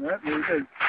yep, there you go.